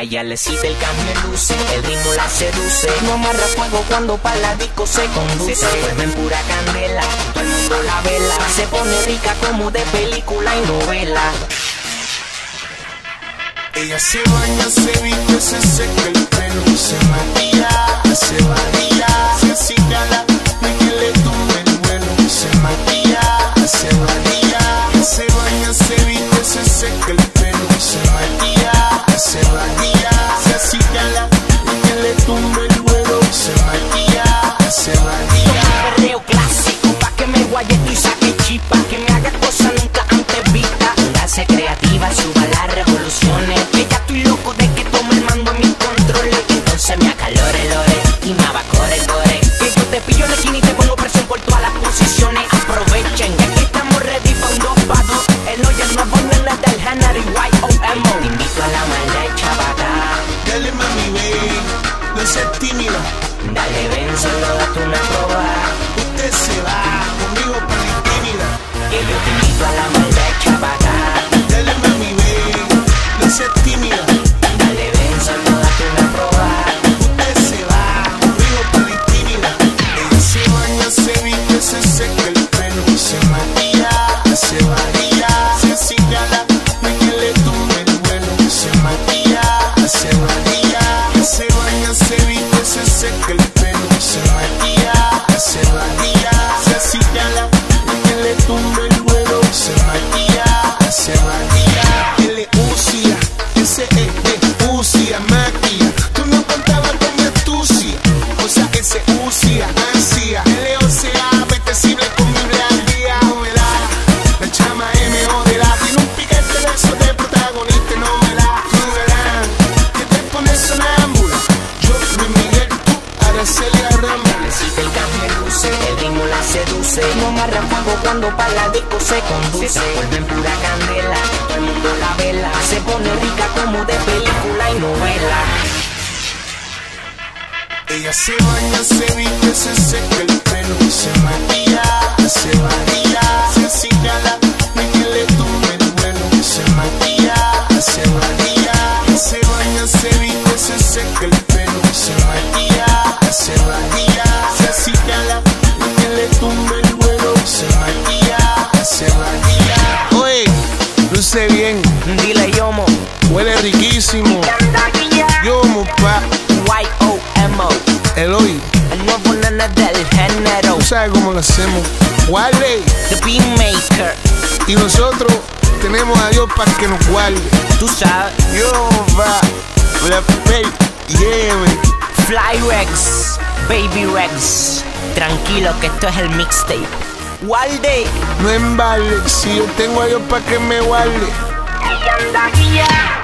Le cita el cambio de luces, el ritmo la seduce. No amarra fuego cuando pa' la disco se conduce. Se vuelve en pura candela, todo el mundo la vela. Se pone rica como de película y novela. Ella se baña, se viste, se seca el pelo, se maquilla, se varía, y saque chipa Que me haga cosas nunca antes vista. Darse creativa, suba las revoluciones Ella estoy loco de que tome el mando a mis controles. Entonces me acalore lore y me abacore core Que yo te pillo en la esquina y te pongo presión por todas las posiciones. Aprovechen que aquí estamos ready pa' un dos pa' dos. El hoyo no es del Henry Y-O-M-O Te invito a la maldad hecha pa' acá Dale mami, ven, no seas tímida, Dale ven, solo se seca el pelo, seduce No amarra fuego cuando pa' la disco se conduce. Se vuelve en pura candela, todo el mundo la vela. Se pone rica como de película y novela. Ella se baña, se viste, se seca el pelo, se maquilla, se varía, se acicala, no hay que le tumbe el vuelo. Se maquilla, se varía, luce bien, Dile yomo, huele riquísimo. Yo, pa, Y-O-M-O Eloy. El nuevo nene del género Tú sabes cómo lo hacemos. Guarde. The Beatmaker Y nosotros tenemos a Dios para que nos guarde. Tú sabes Yo va. La pay. Yeah, man. Fly Rex, Baby Rex Tranquilo que esto es el mixtape Walde No embarle. Si yo tengo a Dios para que me guarde. Y anda guía